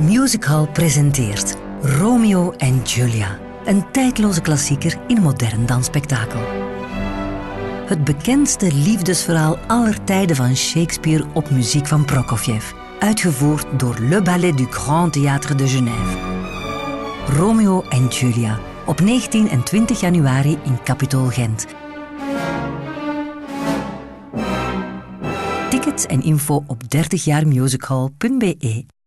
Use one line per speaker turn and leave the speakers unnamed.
Musical presenteert Romeo en Julia. Een tijdloze klassieker in een modern dansspektakel. Het bekendste liefdesverhaal aller tijden van Shakespeare op muziek van Prokofjev. Uitgevoerd door Le Ballet du Grand Théâtre de Genève. Romeo en Julia. Op 19 en 20 januari in Capitool Gent. Tickets en info op 30jaarmusical.be